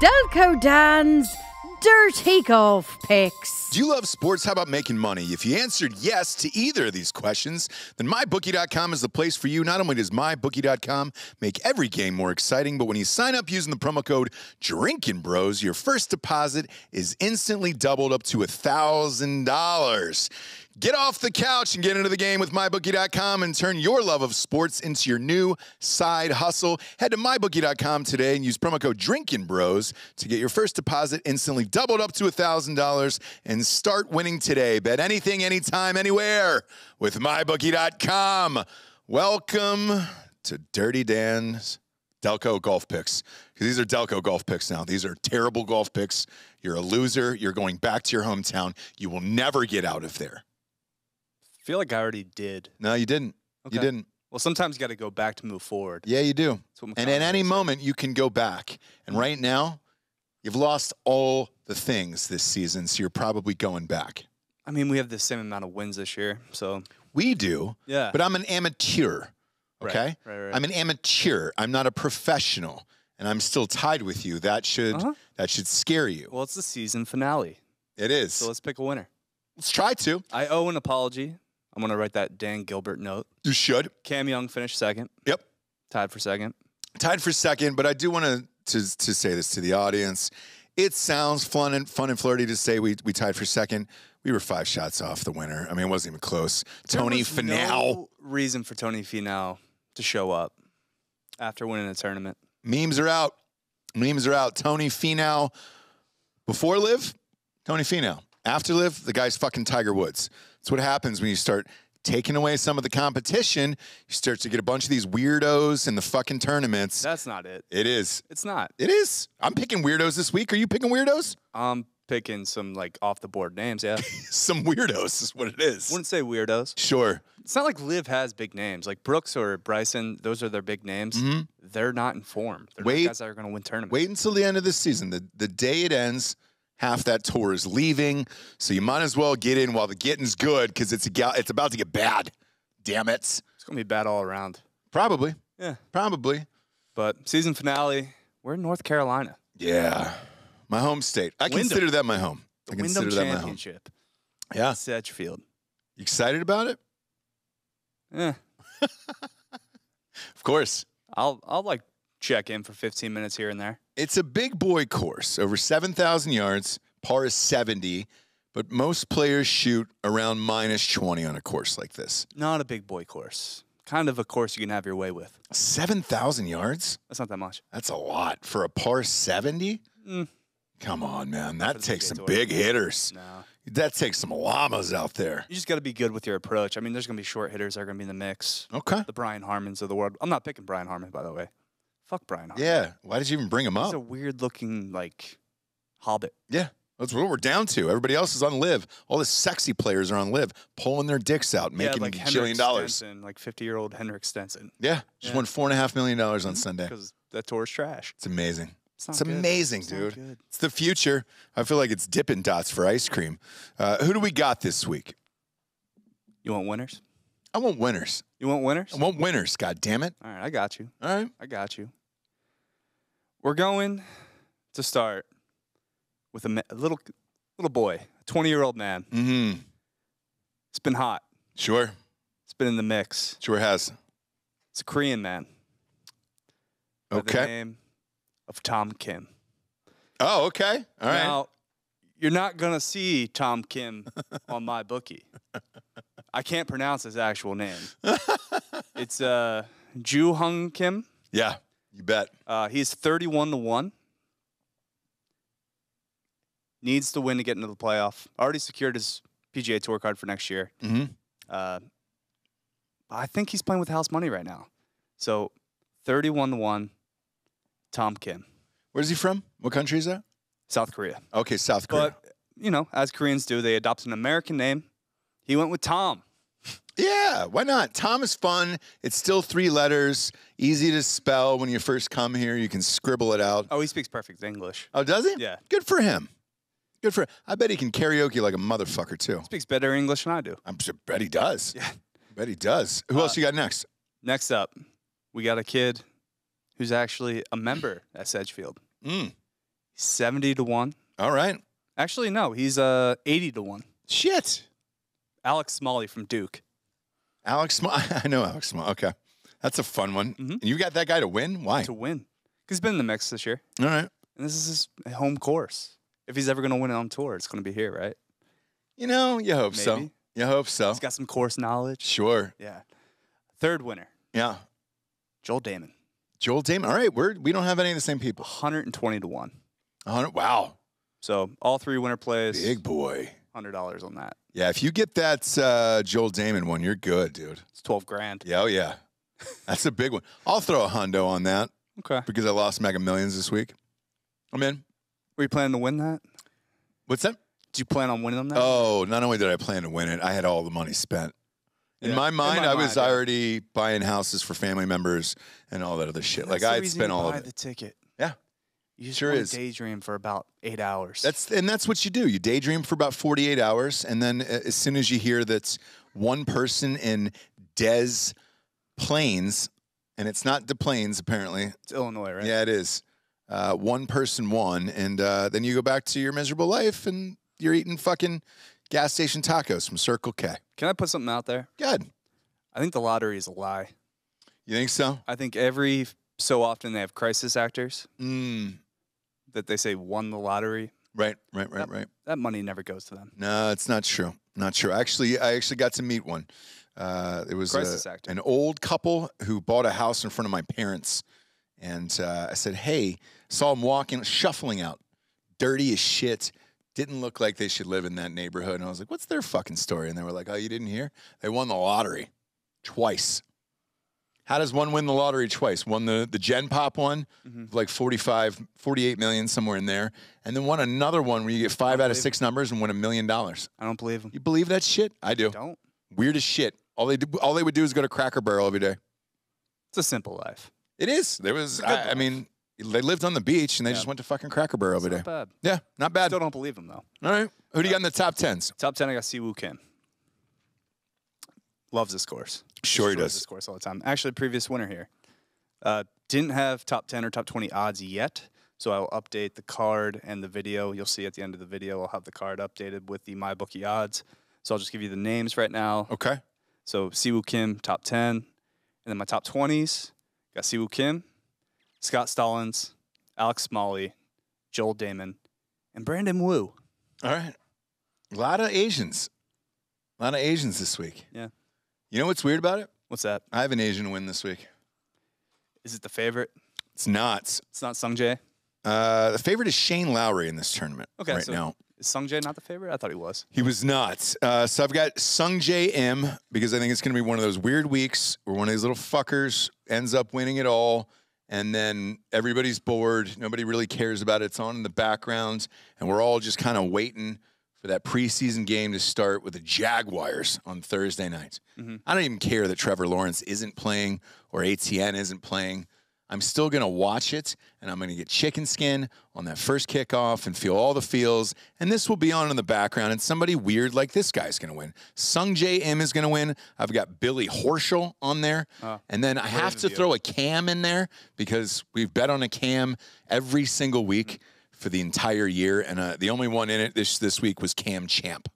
Delco Dan's Dirty Golf Picks. Do you love sports? How about making money? If you answered yes to either of these questions, then MyBookie.com is the place for you. Not only does MyBookie.com make every game more exciting, but when you sign up using the promo code Drinking Bros, your first deposit is instantly doubled up to a $1,000. Get off the couch and get into the game with MyBookie.com and turn your love of sports into your new side hustle. Head to MyBookie.com today and use promo code Drinking Bros to get your first deposit instantly doubled up to $1,000 and start winning today. Bet anything, anytime, anywhere with MyBookie.com. Welcome to Dirty Dan's Delco golf picks. These are Delco golf picks now. These are terrible golf picks. You're a loser. You're going back to your hometown. You will never get out of there. I feel like I already did. No, you didn't. You didn't. Well, sometimes you got to go back to move forward. Yeah, you do. And at any moment, you can go back. And right now, you've lost all the things this season, so you're probably going back. I mean, we have the same amount of wins this year, so We do, yeah. but I'm an amateur. Right, Okay, right, right. I'm an amateur. I'm not a professional, and I'm still tied with you. That should Uh-huh. that should scare you. well, it's the season finale, It is. so let's pick a winner. Let's try to. I owe an apology. I'm gonna write that Dan Gilbert note. You should. Cam Young finished second, Yep. tied for second. tied for second, but I do want to to to say this to the audience. It sounds fun and fun and flirty to say we we tied for second. We were five shots off the winner. I mean, it wasn't even close. There Tony Finau. No reason for Tony Finau to show up after winning a tournament. Memes are out. Memes are out. Tony Finau. Before Liv, Tony Finau. After Liv, the guy's fucking Tiger Woods. That's what happens when you start taking away some of the competition. You start to get a bunch of these weirdos in the fucking tournaments. That's not it. It is. It's not. It is. I'm picking weirdos this week. Are you picking weirdos? I'm picking some like off the board names. Yeah, Some weirdos is what it is. wouldn't say weirdos. Sure. It's not like Liv has big names. Like Brooks or Bryson, those are their big names. Mm-hmm. They're not informed. They're Wait- not guys that are going to win tournaments. Wait until the end of the season. The the day it ends, half that tour is leaving. So you might as well get in while the getting's good because it's it's about to get bad. Damn it. It's going to be bad all around. Probably. Yeah. Probably. But season finale, we're in North Carolina. Yeah. My home state. I Wyndham. consider that my home. The I Wyndham consider that my home. Championship. Yeah. It's Sedgefield. You excited about it? Yeah. Of course. I'll I'll like check in for 15 minutes here and there. It's a big boy course, over 7,000 yards, par is 70, but most players shoot around minus 20 on a course like this. Not a big boy course. Kind of a course you can have your way with. 7,000 yards? That's not that much. That's a lot for a par 70. Mm. Come on, man. That takes some big hitters. No. That takes some llamas out there. You just got to be good with your approach. I mean, there's going to be short hitters that are going to be in the mix. Okay. The Brian Harmans of the world. I'm not picking Brian Harman, by the way. Fuck Brian. Yeah. Why did you even bring him He's up? a weird looking, like, hobbit. Yeah. That's what we're down to. Everybody else is on Liv. All the sexy players are on Liv, pulling their dicks out, making yeah, like a Henrik bajillion dollars. Stenson, like 50 year old Henrik Stenson. Yeah. Just Yeah. won four and a half million dollars on Sunday. Because that tour is trash. It's amazing. It's, not good. amazing, It's not dude. good. It's the future. I feel like it's Dippin' Dots for ice cream. Uh, who do we got this week? You want winners? I want winners. You want winners? I want winners. God damn it! All right, I got you. All right. I got you. We're going to start with a, ma- a little little boy, a 20 year old man. Mm-hmm. It's been hot. Sure. It's been in the mix. Sure has. It's a Korean man. by the Okay. name of Tom Kim. Oh, okay. All right. Now, you're not gonna see Tom Kim on my bookie. I can't pronounce his actual name. it's uh, Ju Hung Kim. yeah, you bet. Uh, he's 31 to 1. Needs to win to get into the playoff. Already secured his PGA Tour card for next year. Mm-hmm. Uh, I think he's playing with house money right now. So 31 to 1, Tom Kim, Where's he from? What country is that? South Korea. Okay, South Korea. But, you know, as Koreans do, they adopt an American name. He went with Tom. Yeah, why not? Tom is fun. It's still three letters, easy to spell. When you first come here, you can scribble it out. Oh, he speaks perfect English. Oh, does he? Yeah. Good for him. Good for. I bet he can karaoke like a motherfucker too. He speaks better English than I do. I'm sure. Bet he does. Yeah. Bet he does. Who else you got next? Next up, we got a kid who's actually a member at Sedgefield. Mm. 70 to 1. All right. Actually, no, he's uh 80 to 1. Shit. Alex Smalley from Duke. Alex Small. I know Alex Small. Okay. That's a fun one. Mhm. And you got that guy to win? Why? to win. He's been in the mix this year, All right. and this is his home course. If he's ever going to win it on tour, it's going to be here, right? You know, you hope so. You hope so. He's got some course knowledge. Sure. Yeah. Third winner, Yeah. Joel Dahmen, Joel Dahmen. All right. We're, we don't have any of the same people. 120 to 1. 100. Wow. So all three winner plays, Big boy. $100 on that. Yeah. If you get that uh, Joel Dahmen one, you're good, dude. It's 12 grand. Yeah. Oh, yeah. That's a big one. I'll throw a hundo on that Okay. because I lost Mega Millions this week. I'm in. Were you planning to win that? What's that? Did you plan on winning them that? Oh, not only did I plan to win it, I had all the money spent. In Yeah. my In mind, my I was mind, yeah. already buying houses for family members and all that other shit. like That's the I had spent all buy of the ticket. You just Sure is. daydream for about eight hours. That's and that's what you do. You daydream for about 48 hours, and then as soon as you hear that one person in Des Plaines, and it's not Des Plaines apparently. it's Illinois, right? Yeah, it is. Uh, one person won, and uh, then you go back to your miserable life, and you're eating fucking gas station tacos from Circle K. Can I put something out there? Good. I think the lottery is a lie. You think so? I think every so often they have crisis actors Mm, that they say won the lottery. right, right, right, Yep. right. That money never goes to them. No, it's not true. Not true. Actually, I actually got to meet one. Uh, it was a- actor. an old couple who bought a house in front of my parents, and uh, I said, "Hey," saw them walking, shuffling out, dirty as shit. Didn't look like they should live in that neighborhood. And I was like, "What's their fucking story?" And they were like, "Oh, you didn't hear? They won the lottery twice." How does one win the lottery twice? Won the, the Gen Pop one, Mhm. like 45, 48 million, somewhere in there. And then won another one where you get five out of six numbers and win a million dollars. I don't believe them. You believe that shit? I do. Don't. Weird as shit. All they do, all they would do is go to Cracker Barrel every day. It's a simple life. It is. There was. I, I mean, they lived on the beach and they Yeah. just went to fucking Cracker Barrel every It's day. not bad. Yeah, not bad. Still don't believe them though. All right. Who do you got in the top tens? Top ten, I got Siwoo Kim. Loves this course. Sure he does. This course all the time. Actually, previous winner here. Uh, didn't have top ten or top twenty odds yet, so I'll update the card and the video. You'll see at the end of the video, I'll have the card updated with the MyBookie odds. So I'll just give you the names right now. Okay. So Siwoo Kim, top 10. And then my top 20s got Siwoo Kim, Scott Stallings, Alex Smalley, Joel Dahmen, and Brandon Wu. All right. A lot of Asians. A lot of Asians this week. Yeah. You know what's weird about it? What's that? I have an Asian win this week. Is it the favorite? It's not. It's not Sung Jae. Uh, the favorite is Shane Lowry in this tournament Okay, right so- now. Is Sung Jae not the favorite? I thought he was. He was not. Uh, so I've got Sung Jae Im because I think it's going to be one of those weird weeks where one of these little fuckers ends up winning it all, and then everybody's bored. Nobody really cares about it. It's on in the background, and we're all just kind of waiting for that preseason game to start with the Jaguars on Thursday night. Mhm. I don't even care that Trevor Lawrence isn't playing or ETN isn't playing. I'm still going to watch it and I'm going to get chicken skin on that first kickoff and feel all the feels. And this will be on in the background. And somebody weird like this guy's going to win. Sung Jae Im is going to win. I've got Billy Horschel on there. Oh, and then I have to you. throw a cam in there because we've bet on a cam every single week for the entire year. And uh, the only one in it this, this week was Cam Champ.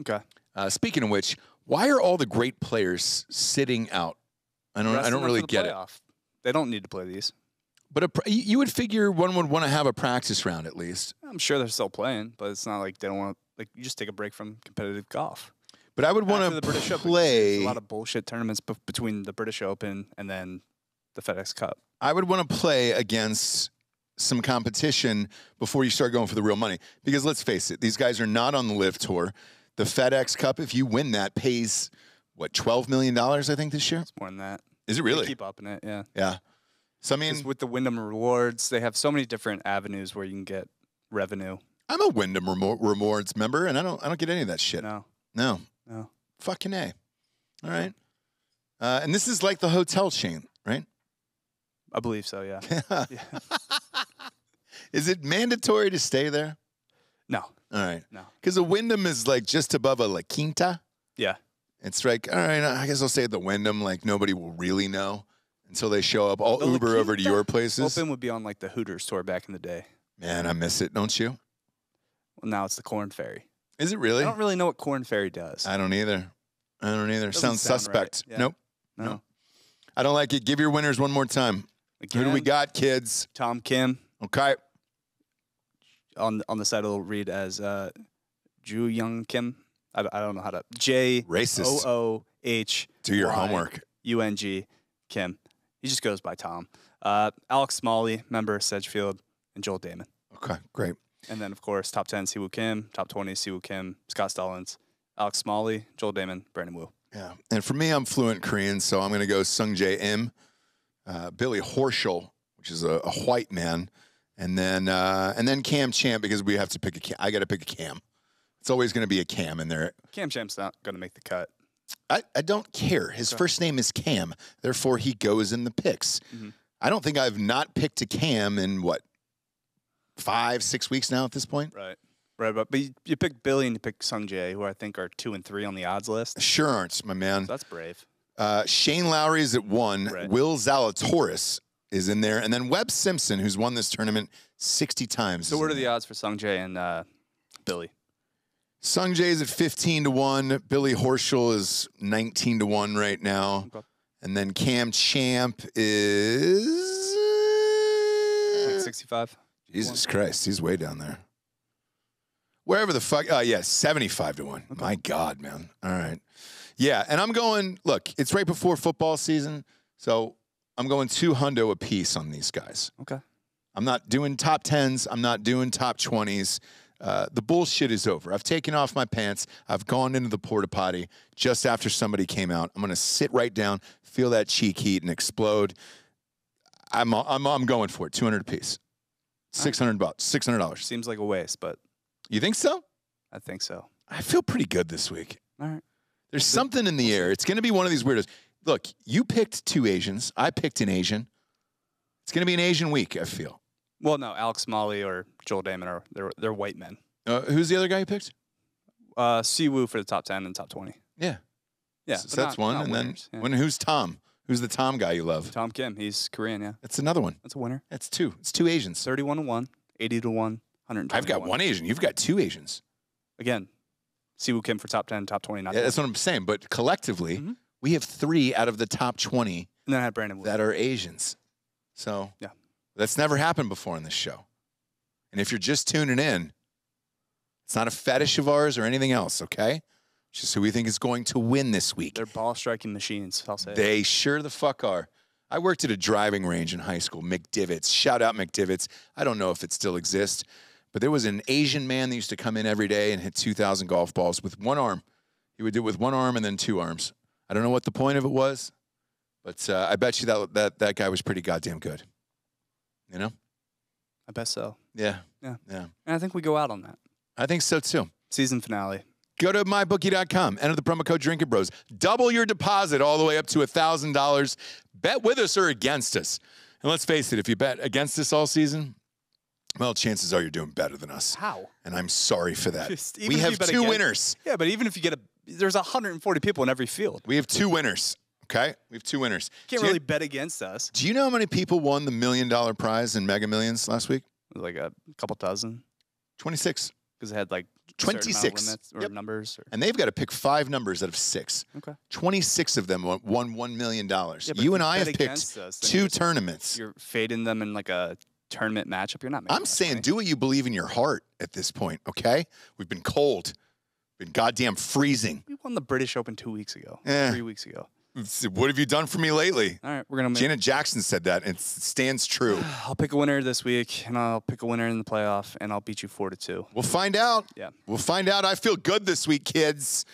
Okay. Uh, speaking of which, why are all the great players sitting out? I don't. I don't really get it. They don't need to play these. But a, you you would figure one would want to have a practice round at least. I'm sure they're still playing, but it's not like they don't want to. Like you just take a break from competitive golf. But I would want to British Open, play. There's a lot of bullshit tournaments between the British Open and then the FedEx Cup. I would want to play against some competition before you start going for the real money. Because let's face it, these guys are not on the Liv tour. The FedEx Cup, if you win that, pays what twelve million dollars? I think this year. It's more than that. Is it They really? keep up in it, yeah. Yeah. So I mean, with the Wyndham rewards, they have so many different avenues where you can get revenue. I'm a Wyndham Remo- Rewards member, and I don't. I don't get any of that shit. No, No. no. Fucking a. All right. Uh, and this is like the hotel chain, right? I believe so, yeah. yeah. Is it mandatory to stay there? No, All right. no. Because the Wyndham is like just above a La Quinta. Yeah. It's like, all right, I guess I'll stay at the Wyndham. Like nobody will really know until they show up. I'll The Uber over to your places. Open would be on like the Hooters tour back in the day. Man, I miss it, don't you? Well, now it's the Korn Ferry. Is it really? I don't really know what Korn Ferry does. I don't either. I don't either. Doesn't Sounds sound right. suspect. Yeah. Nope. no. I don't like it. Give your winners one more time. Who do we got, kids? Tom Kim Okay. On on the side it'll read as uh, Ju Young Kim. I, don't- I don't know how to J O Racist. O H Do your homework. U N G Kim. He just goes by Tom. Uh, Alex Smalley, member Sedgefield, and Joel Dahmen. Okay, great. And then, of course, top 10, Siwoo Kim. Top 20, Siwoo Kim. Scott Stallings. Alex Smalley, Joel Damon, Brandon Wu. Yeah. And for me, I'm fluent Korean, so I'm going to go Sung Jae Im, uh, Billy Horschel, which is a, a white man, and then uh, and then Cam Champ because we have to pick a cam. I got to pick a Cam. It's always going to be a Cam in there. Cam Champ's not going to make the cut. I, I don't care. His first name is Cam, therefore he goes in the picks. Mhm. I don't think I've not picked a Cam in what five, six weeks now at this point. Right. Right. But, but you, you pick Billy and you pick Sung Jae, who I think are two and three on the odds list. Sure aren't, my man. So that's brave. Uh, Shane Lowry is at one. Right. Will Zalatoris is in there, and then Webb Simpson, who's won this tournament sixty times. So is what are the odds for Sung Jae and uh, Billy? Sung Jae's at fifteen to one. Billy Horschel is nineteen to one right now, Okay. and then Cam Champ is Like 65? Jesus Christ, he's way down there. Wherever the fuck, uh, yeah, 75 to 1. My God, man. All right. Yeah, and I'm going, look, it's right before football season, so I'm going two hundo a piece on these guys. Okay. I'm not doing top 10s, I'm not doing top 20s. Uh, the bullshit is over. I've taken off my pants. I've gone into the porta potty just after somebody came out. I'm going to sit right down, feel that cheek heat, and explode. I'm, I'm, I'm going for it. 200 a piece. 600 bucks. $600. Seems like a waste, but You think so? I think so. I feel pretty good this week. All right. There's something in the air. It's going to be one of these weirdos. Look, you picked two Asians. I picked an Asian. It's going to be an Asian week, I feel. Well, no, Alex Smalley or Joel Dahmen are they're they're white men. Uh, who's the other guy you picked? Uh, Siwoo for the top ten and top twenty. Yeah. Yeah, So that's not- one. not and winners, then yeah. when, who's Tom? Who's the Tom guy you love? Tom Kim, he's Korean. Yeah, That's another one. that's a winner. That's two. It's two Asians. Thirty-one to one, 80 to 1, one, hundred. I've got one Asian. You've got two Asians. again. Siwoo Kim for top ten, top twenty. Not Yeah, that's what I'm saying. But collectively, Mhm. We have three out of the top 20 and then I had Brandon that are Asians. So Yeah. that's never happened before in this show. And if you're just tuning in, it's not a fetish of ours or anything else, okay? It's just who we think is going to win this week. They're ball striking machines. I'll say. They sure the fuck are. I worked at a driving range in high school, McDivitt's. Shout out McDivitt's. I don't know if it still exists, but there was an Asian man that used to come in every day and hit 2,000 golf balls with one arm. He would do it with one arm and then two arms. I don't know what the point of it was, but uh, I bet you that, that that guy was pretty goddamn good. You know? I bet so. Yeah. Yeah. Yeah. And I think we go out on that I think so too. season finale. Go to mybookie.com, enter the promo code Drinking Bros. Double your deposit all the way up to $1,000. Bet with us or against us. And let's face it, if you bet against us all season, well, chances are you're doing better than us. How? And I'm sorry for that. Just- we have two winners. Yeah, but even if you get a, there's 140 people in every field. We have two winners. Okay? We have two winners. Can't do, really you, bet against us. do you know how many people won the million dollar prize in Mega Millions last week? Like a couple dozen 26. because it had like a certain amount of 26. or Yep. numbers. Or, And they've got to pick five numbers out of six. okay. 26 of them won- won $1 million. Yeah, you and I have picked us, two you're tournaments. You're fading them in like a tournament matchup. You're not making I'm saying money. do what you believe in your heart at this point, okay? We've been cold, been goddamn freezing. We won the British Open two weeks ago, Eh. three weeks ago. What have you done for me lately? All right, we're gonna make. Janet Jackson said that. and It stands true. I'll pick a winner this week, and I'll pick a winner in the playoff, and I'll beat you four to two. We'll find out. Yeah. We'll find out. I feel good this week, kids.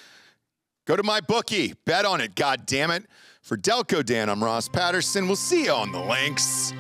Go to my bookie. Bet on it, God damn it. For Delco Dan, I'm Ross Patterson. We'll see you on the links.